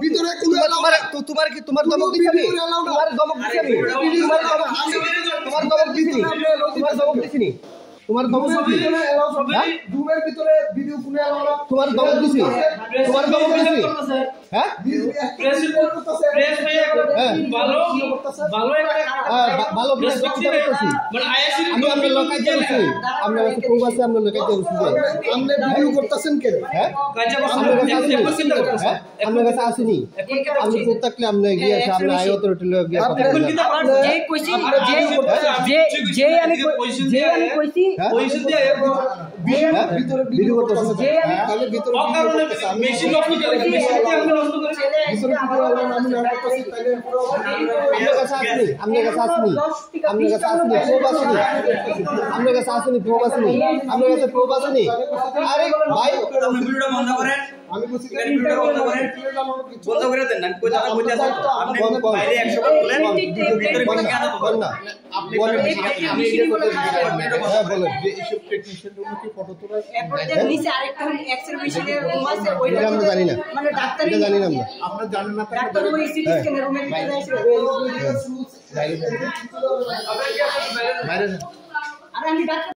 ভিতরে কোনো তোমার তোমার তো- তোমার কি তোমার দমক দিছি আমি? তোমার দমক দিছি আমি? তোমার দমক তোমার দমক দিছি তোমার দমক দিছি তোমার দমক দিছি allow হবে। হ্যাঁ? রুমের ভিতরে ভিডিও কোনো allow তোমার দমক দিছি তোমার দমক দিছি হ্যাঁ? প্রেস করতেছে। প্রেস হ্যাঁ। ভালো ভালো একটা হ্যাঁ, ভালো করে দেখতে পারতেছি মানে আইএসসি আমি আমরা লোকাইতে বলছি আমরা কাছে প্রুফ আছে আমরা লোকাইতে বলছি যে আপনি ভিডিও করতেছেন কে হ্যাঁ? কাজে আপনার কাছে আসেনি হ্যাঁ? আপনার কাছে আসেনি। আপনি প্রুফ থাকলে আপনি গিয়ে এসে আপনি আই অথরিটি লোক গিয়ে কথা কিন্তু যে কইছি যে যে যে আমি যে আমি কইছি হ্যাঁ? পয়সা দিয়ে হ্যাঁ? ভিতরে ভিডিও করতেছেন যে আমি তাহলে ভিতরে অকারণে মেশিন নষ্ট করে মেশিন দিয়ে আমরা নষ্ট করে ভিতরে ভিডিও allow আমি না করতেছি তাহলে পুরো আপনার কাছে আসেনি আপনার কাছে আসেনি আপনার কাছে আসেনি আসেনি কাছে আসেনি আরে ভাই। ভিডিওটা বন্ধ করেন। আমি বলছি যে বন্ধ করে দেন না কই দাদা কই আপনি। বাইরে 100 বার বলেন। বল, ভিতরে ভিতরে বল না, কেন বলেন। আমি এটা করতে হ্যাঁ বলেন। এরপরে নিচে আরেকটা এক্সরে মেশিনের রুম আছে ওইটা আমরা জানি না। মানে ডাক্তার এটা জানি না আমরা। আপনারা জানেন না ডাক্তার ওই সিটি হ্যাঁ। স্ক্যানের রুমের ভিতরে এসে বাইরে আর আমি ডাক্তার